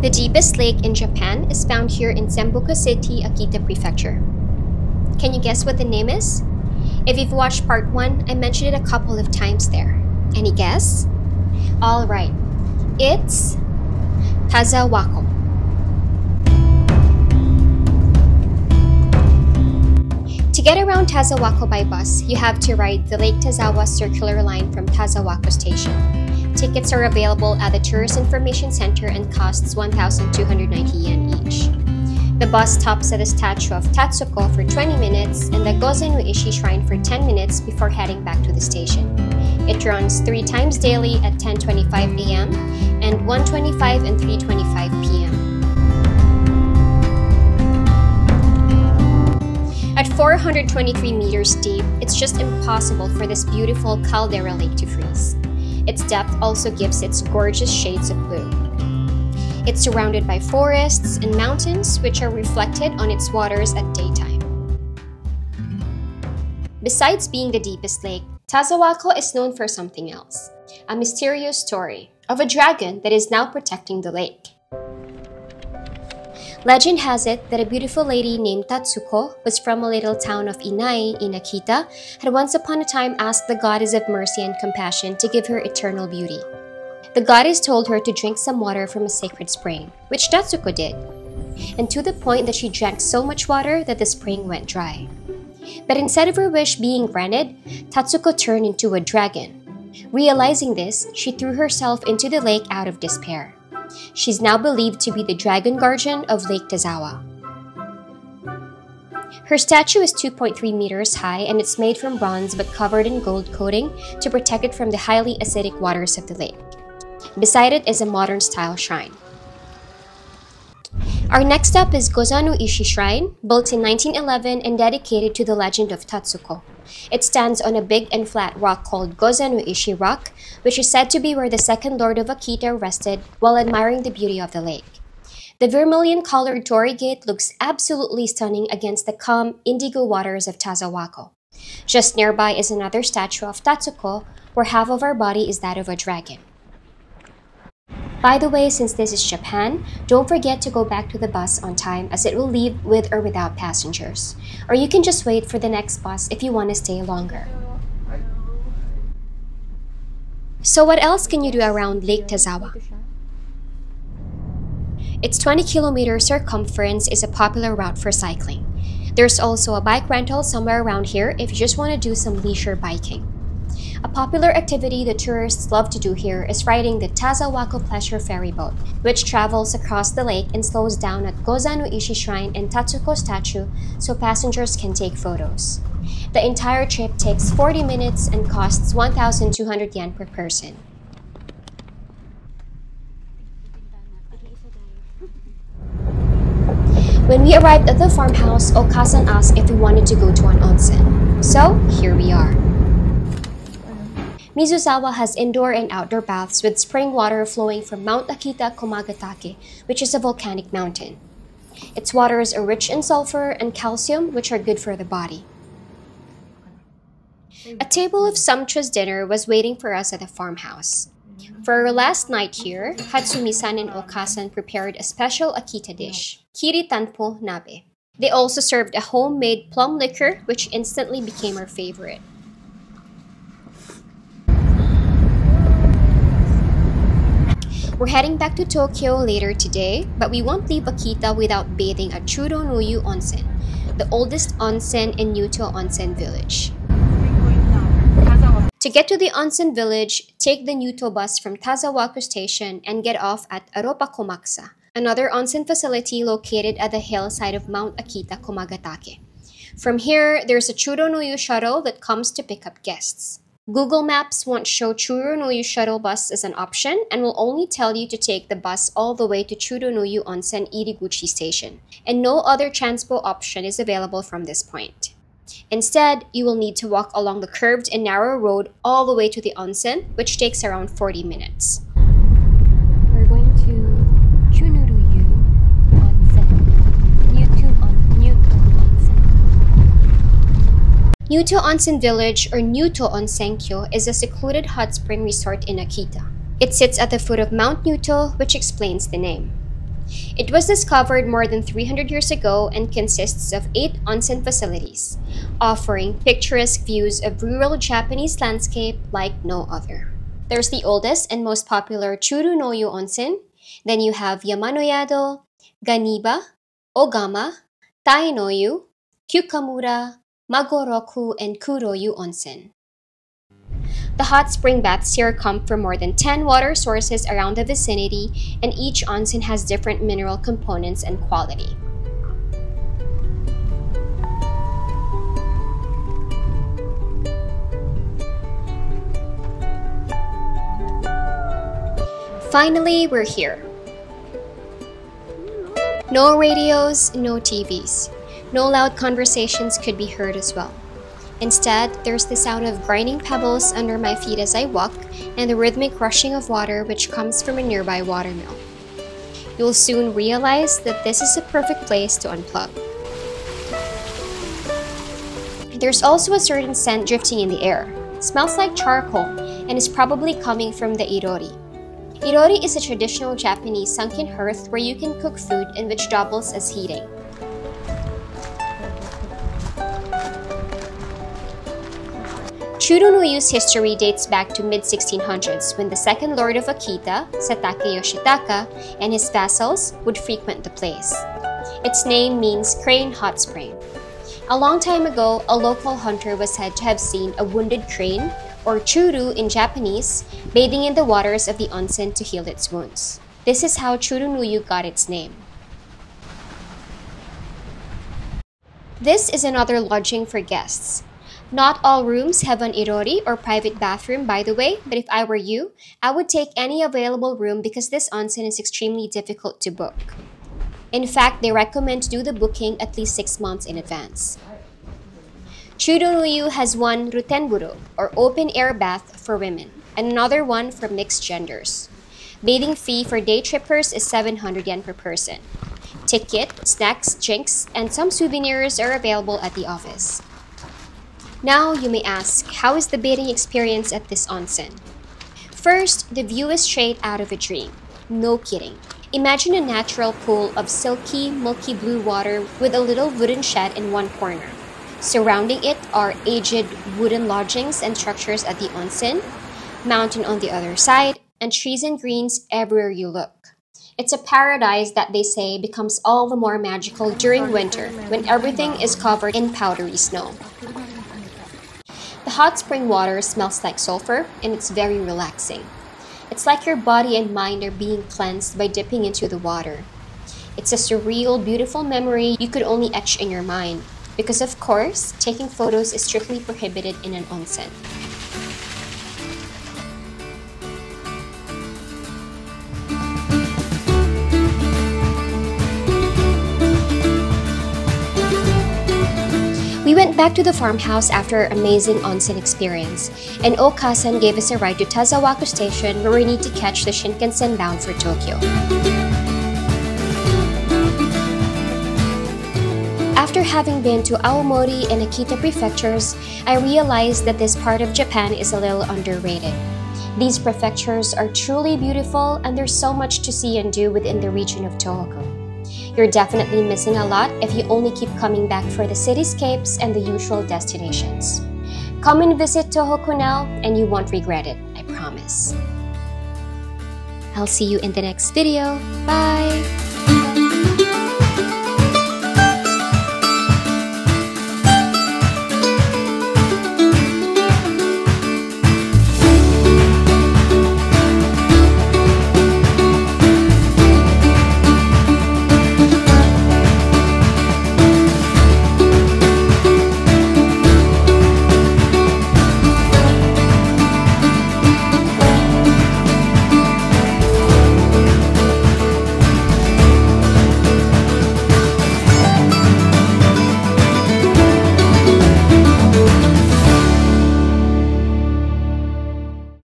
The deepest lake in Japan is found here in Semboku City, Akita Prefecture. Can you guess what the name is? If you've watched part 1, I mentioned it a couple of times there. Any guess? Alright, it's Tazawako. To get around Tazawako by bus, you have to ride the Lake Tazawa Circular Line from Tazawako Station. Tickets are available at the Tourist Information Center and costs 1,290 yen each. The bus stops at the statue of Tatsuko for 20 minutes and the Gozen no Ishi Shrine for 10 minutes before heading back to the station. It runs three times daily at 10:25 a.m. and 1:25 and 3:25 p.m. At 423 meters deep, it's just impossible for this beautiful caldera lake to freeze. Its depth also gives its gorgeous shades of blue. It's surrounded by forests and mountains which are reflected on its waters at daytime. Besides being the deepest lake, Tazawako is known for something else a mysterious story of a dragon that is now protecting the lake. Legend has it that a beautiful lady named Tatsuko was from a little town of Inai in Akita, had once upon a time asked the goddess of mercy and compassion to give her eternal beauty. The goddess told her to drink some water from a sacred spring, which Tatsuko did, and to the point that she drank so much water that the spring went dry. But instead of her wish being granted, Tatsuko turned into a dragon. Realizing this, she threw herself into the lake out of despair. She's now believed to be the dragon guardian of Lake Tazawa. Her statue is 2.3 meters high and it's made from bronze but covered in gold coating to protect it from the highly acidic waters of the lake. Beside it is a modern style shrine. Our next stop is Gozen no Ishi Shrine, built in 1911 and dedicated to the legend of Tatsuko. It stands on a big and flat rock called Gozen no Ishi Rock, which is said to be where the second Lord of Akita rested while admiring the beauty of the lake. The vermilion colored torii gate looks absolutely stunning against the calm indigo waters of Tazawako. Just nearby is another statue of Tatsuko, where half of her body is that of a dragon. By the way, since this is Japan, don't forget to go back to the bus on time as it will leave with or without passengers. Or you can just wait for the next bus if you want to stay longer. So what else can you do around Lake Tazawa? Its 20 kilometer circumference is a popular route for cycling. There's also a bike rental somewhere around here if you just want to do some leisure biking. A popular activity the tourists love to do here is riding the Tazawako Pleasure Ferry Boat, which travels across the lake and slows down at Gozen no Ishi Shrine and Tatsuko statue so passengers can take photos. The entire trip takes 40 minutes and costs 1,200 yen per person. When we arrived at the farmhouse, Okasan asked if we wanted to go to an onsen. So, here we are. Mizusawa has indoor and outdoor baths with spring water flowing from Mount Akita Komagatake, which is a volcanic mountain. Its waters are rich in sulfur and calcium, which are good for the body. A table of sumptuous dinner was waiting for us at the farmhouse. For our last night here, Hatsumi-san and Okasan prepared a special Akita dish, kiritanpo nabe. They also served a homemade plum liquor, which instantly became our favorite. We're heading back to Tokyo later today, but we won't leave Akita without bathing at Tsurunoyu Onsen, the oldest onsen in Nyuto Onsen Village. To get to the onsen village, take the Nyuto bus from Tazawako Station and get off at Alpa Komakusa, another onsen facility located at the hillside of Mount Akita Komagatake. From here, there's a Tsurunoyu shuttle that comes to pick up guests. Google Maps won't show Tsurunoyu shuttle bus as an option and will only tell you to take the bus all the way to Tsurunoyu Onsen Iriguchi Station, and no other transpo option is available from this point. Instead, you will need to walk along the curved and narrow road all the way to the onsen, which takes around 40 minutes. We're going to Tsurunoyu Onsen. Nyuto on Nyuto Onsen. Nyuto Onsen Village or Nyuto Onsenkyo is a secluded hot spring resort in Akita. It sits at the foot of Mount Nyuto, which explains the name. It was discovered more than 300 years ago and consists of eight onsen facilities, offering picturesque views of rural Japanese landscape like no other. There's the oldest and most popular Tsurunoyu Onsen. Then you have Yamanoyado, Ganiba, Ogama, Taenoyu, Kyukamura, Magoroku, and Kuroyu Onsen. The hot spring baths here come from more than 10 water sources around the vicinity, and each onsen has different mineral components and quality. Finally, we're here. No radios, no TVs. No loud conversations could be heard as well. Instead, there's the sound of grinding pebbles under my feet as I walk and the rhythmic rushing of water which comes from a nearby watermill. You'll soon realize that this is a perfect place to unplug. There's also a certain scent drifting in the air. It smells like charcoal and is probably coming from the irori. Irori is a traditional Japanese sunken hearth where you can cook food and which doubles as heating. Tsurunoyu's history dates back to mid-1600s when the second lord of Akita, Satake Yoshitaka, and his vassals would frequent the place. Its name means crane hot spring. A long time ago, a local hunter was said to have seen a wounded crane or tsuru in Japanese, bathing in the waters of the onsen to heal its wounds. This is how Churunuyu got its name. This is another lodging for guests. Not all rooms have an irori or private bathroom, by the way, but if I were you, I would take any available room because this onsen is extremely difficult to book. In fact, they recommend to do the booking at least six months in advance. Tsurunoyu has one rotenburo, or open-air bath for women, and another one for mixed genders. Bathing fee for day trippers is 700 yen per person. Ticket, snacks, drinks, and some souvenirs are available at the office. Now you may ask, how is the bathing experience at this onsen? First, the view is straight out of a dream. No kidding. Imagine a natural pool of silky, milky blue water with a little wooden shed in one corner. Surrounding it are aged wooden lodgings and structures at the onsen, mountain on the other side, and trees and greens everywhere you look. It's a paradise that they say becomes all the more magical during winter when everything is covered in powdery snow. The hot spring water smells like sulfur and it's very relaxing. It's like your body and mind are being cleansed by dipping into the water. It's a surreal, beautiful memory you could only etch in your mind because of course, taking photos is strictly prohibited in an onsen. Back to the farmhouse after our amazing onsen experience, and Okasan gave us a ride to Tazawako Station where we need to catch the Shinkansen bound for Tokyo. After having been to Aomori and Akita prefectures, I realized that this part of Japan is a little underrated. These prefectures are truly beautiful and there's so much to see and do within the region of Tohoku. You're definitely missing a lot if you only keep coming back for the cityscapes and the usual destinations. Come and visit Tohoku now and you won't regret it, I promise. I'll see you in the next video. Bye!